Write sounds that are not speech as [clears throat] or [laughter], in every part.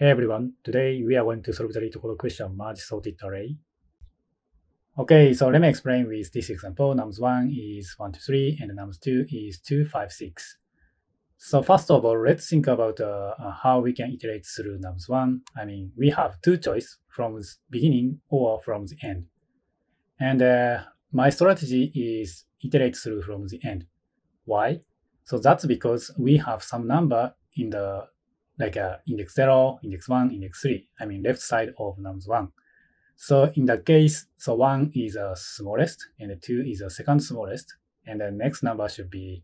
Hey everyone, today we are going to solve the LeetCode question merge sorted array. Okay, so let me explain with this example. nums1 is 1, 2, 3, and nums2 is 2, 5, 6. So first of all, let's think about uh, uh, how we can iterate through nums1. I mean, we have two choices from the beginning or from the end. And uh, my strategy is iterate through from the end. Why? So that's because we have some number in the like uh, index 0, index 1, index 3, I mean left side of nums1. So in that case, so 1 is the smallest, and 2 is the second smallest, and the next number should be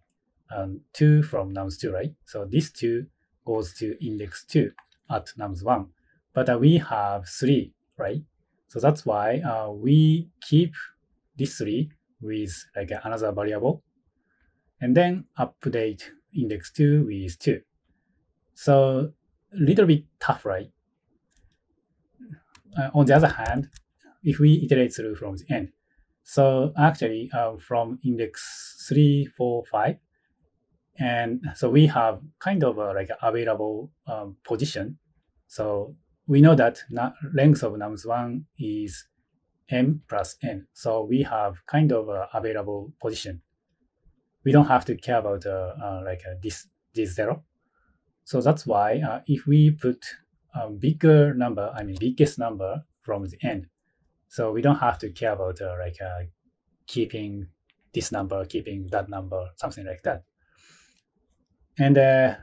um, 2 from nums2, right? So this 2 goes to index 2 at nums1. But uh, we have 3, right? So that's why uh, we keep this 3 with like another variable, and then update index 2 with 2. So a little bit tough, right? Uh, on the other hand, if we iterate through from the end, so actually uh, from index 3, 4, 5, and so we have kind of a, like available um, position. So we know that length of nums1 is m plus n. So we have kind of a available position. We don't have to care about uh, uh, like uh, this this zero. So that's why uh, if we put a bigger number, I mean biggest number from the end, so we don't have to care about uh, like uh, keeping this number, keeping that number, something like that. And uh,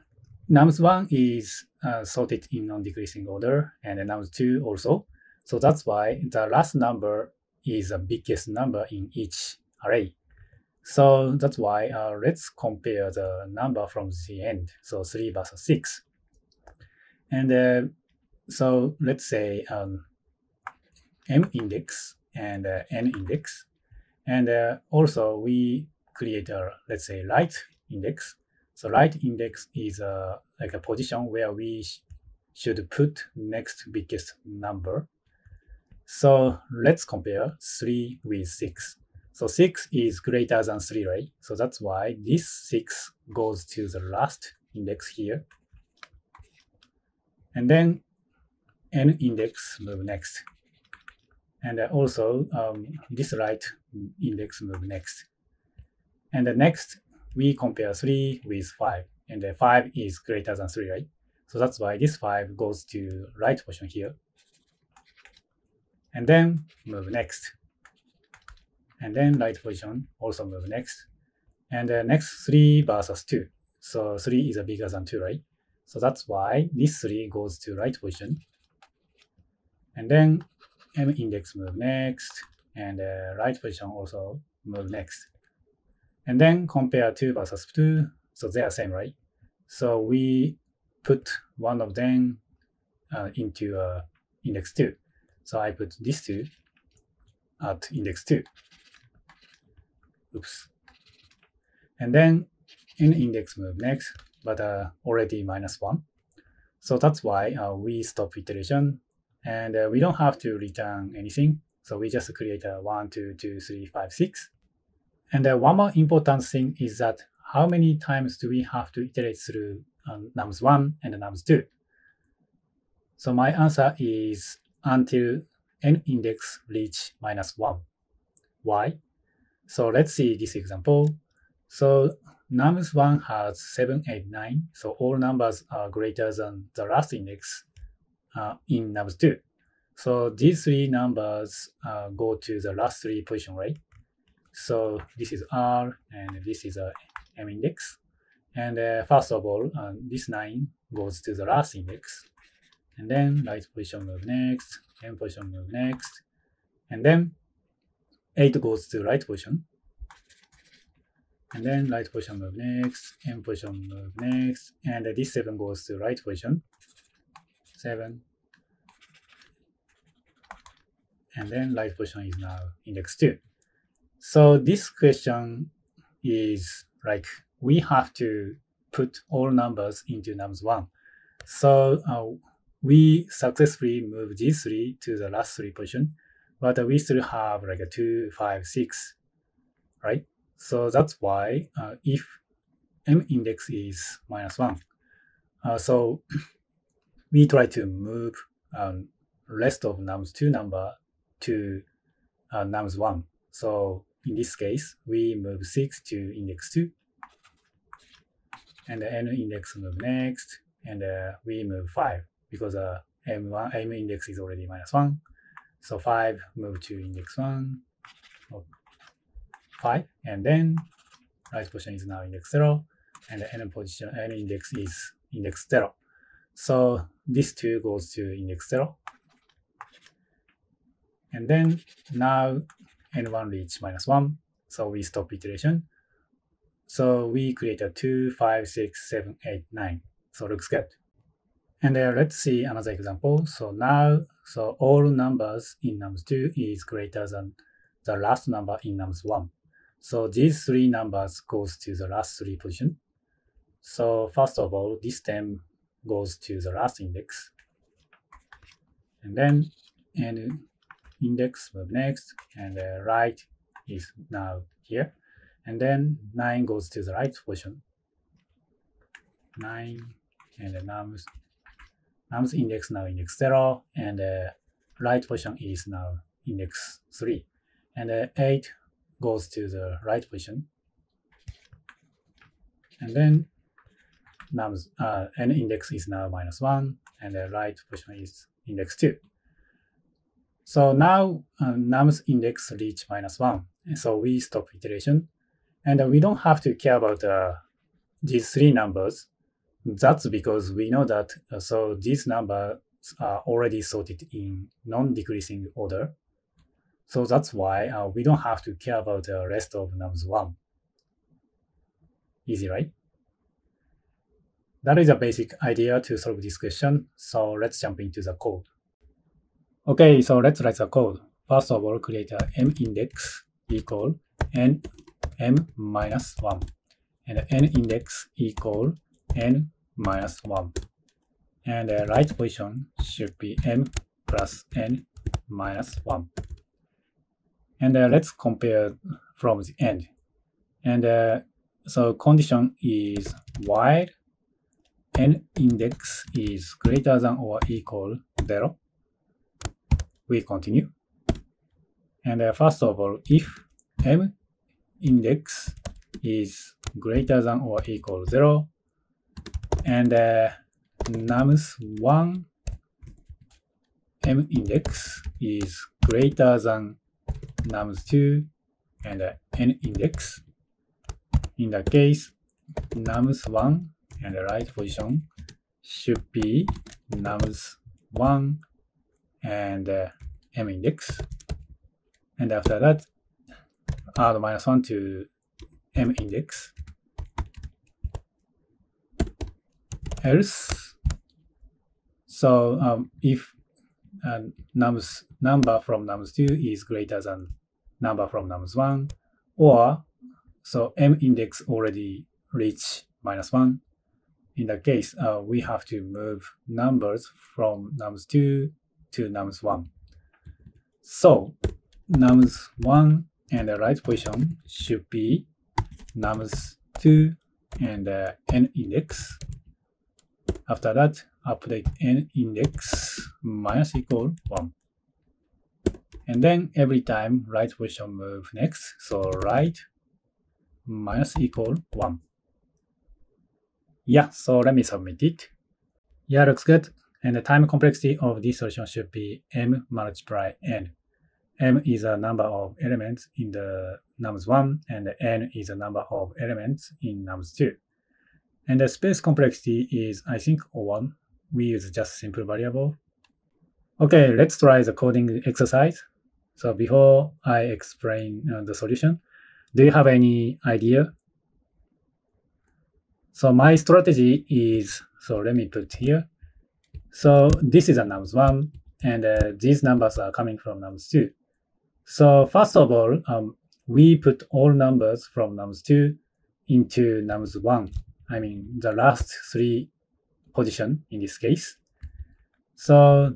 nums1 is uh, sorted in non-decreasing order, and nums2 also. So that's why the last number is the biggest number in each array. So that's why uh, let's compare the number from the end. So 3 versus 6. And uh, so let's say um, m index and uh, n index. And uh, also we create a, let's say, right index. So right index is uh, like a position where we sh should put next biggest number. So let's compare 3 with 6. So 6 is greater than 3, right? So that's why this 6 goes to the last index here. And then n index move next. And also um, this right index move next. And the next, we compare 3 with 5. And the 5 is greater than 3, right? So that's why this 5 goes to right position here. And then move next and then right position also move next. And the next 3 versus 2. So 3 is a bigger than 2, right? So that's why this 3 goes to right position. And then m index move next, and the right position also move next. And then compare 2 versus 2, so they are same, right? So we put one of them uh, into uh, index 2. So I put this 2 at index 2. Oops. And then n index move next, but uh, already minus 1. So that's why uh, we stop iteration. And uh, we don't have to return anything. So we just create a 1, 2, 2, 3, 5, 6. And uh, one more important thing is that how many times do we have to iterate through um, nums1 and nums2? So my answer is until n index reach minus 1. Why? So let's see this example. So nums1 has 7, 8, 9. So all numbers are greater than the last index uh, in nums2. So these three numbers uh, go to the last three position, right? So this is R and this is a M index. And uh, first of all, uh, this 9 goes to the last index. And then right position move next, M position move next. And then 8 goes to right position. And then right position move next, M position move next, and this 7 goes to right position. 7. And then right position is now index 2. So this question is like we have to put all numbers into nums1. So uh, we successfully move these three to the last three position but we still have like a two, five, six, right? So that's why uh, if m index is minus one, uh, so [clears throat] we try to move um, rest of nums2 number to uh, nums1. So in this case, we move 6 to index 2. And the n index move next, and uh, we move 5 because uh, m1 m index is already minus 1. So 5 move to index 1, 5, and then right position is now index 0, and the end position n index is index 0. So this 2 goes to index 0. And then now n1 reach minus 1. So we stop iteration. So we create a 2, 5, 6, 7, 8, 9. So looks good. And uh, let's see another example. So now, so all numbers in nums2 is greater than the last number in nums1. So these three numbers goes to the last three position. So first of all, this stem goes to the last index. And then and index move next, and the right is now here. And then 9 goes to the right position. 9 and the nums, nums index now index 0, and the right position is now index 3. And the 8 goes to the right position. And then nums uh, n index is now minus 1, and the right position is index 2. So now uh, nums index reach minus 1. And so we stop iteration. And uh, we don't have to care about uh, these three numbers. That's because we know that uh, so these numbers are already sorted in non-decreasing order. So that's why uh, we don't have to care about the rest of nums1. Easy, right? That is a basic idea to solve this question. So let's jump into the code. Okay, so let's write the code. First of all, create a m index equal n m minus 1 and n index equal n minus 1 and the right position should be m plus n minus 1 and uh, let's compare from the end. And uh, so condition is while n index is greater than or equal 0 we continue. And uh, first of all if m index is greater than or equal 0 and uh, nums1 m index is greater than nums2 and uh, n index in the case nums1 and the right position should be nums1 and uh, m index and after that add minus 1 to m index. Else, so um, if uh, nums number from nums2 is greater than number from nums1, or so m index already reach minus 1, in that case, uh, we have to move numbers from nums2 to nums1. So nums1 and the right position should be nums2 and uh, n index. After that, update n index minus equal 1. And then every time right position move next, so right minus equal 1. Yeah, so let me submit it. Yeah, looks good. And the time complexity of this solution should be m multiply n m is a number of elements in the nums1 and n is a number of elements in nums2. And the space complexity is, I think, O1. We use just simple variable. Okay, let's try the coding exercise. So before I explain uh, the solution, do you have any idea? So my strategy is, so let me put here. So this is a nums1, and uh, these numbers are coming from nums2. So first of all, um, we put all numbers from nums2 into nums1. I mean, the last three position in this case. So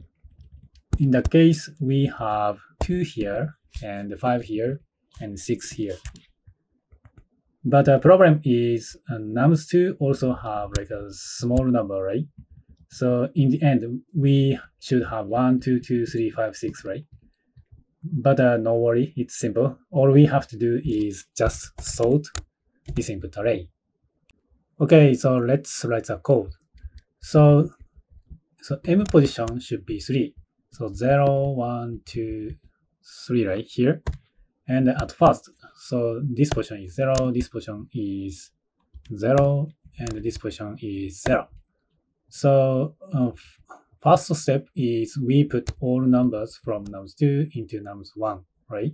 in the case, we have 2 here, and 5 here, and 6 here. But the problem is uh, nums2 also have like a small number, right? So in the end, we should have one, two, two, three, five, six, right? But uh, no worry, it's simple. All we have to do is just sort this input array. Okay, so let's write the code. So, so m position should be 3. So 0, 1, 2, 3 right here. And at first, so this position is 0, this position is 0, and this position is 0. So uh, first step is we put all numbers from nums2 into nums1, right?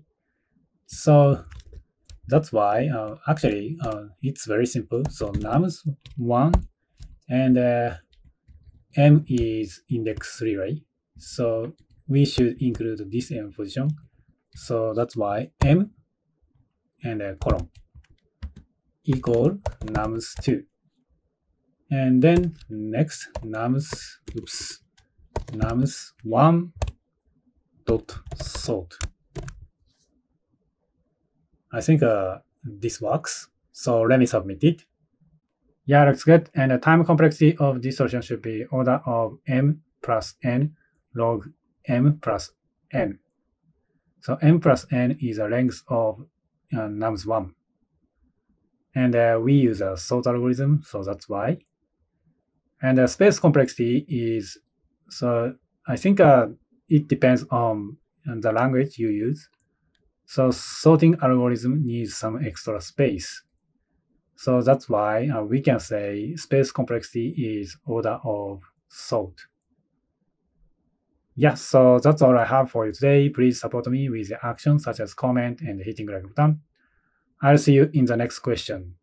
So that's why uh, actually uh, it's very simple. So nums1 and uh, m is index 3, right? So we should include this m position. So that's why m and a colon equal nums2. And then next nums, oops, nums1 dot sort. I think uh, this works. So let me submit it. Yeah, looks good. And the time complexity of this solution should be order of m plus n log m plus n. So m plus n is the length of uh, nums1. And uh, we use a sort algorithm, so that's why. And the space complexity is, so I think uh, it depends on the language you use. So sorting algorithm needs some extra space. So that's why uh, we can say space complexity is order of sort. Yeah, so that's all I have for you today. Please support me with the actions such as comment and hitting like button. I'll see you in the next question.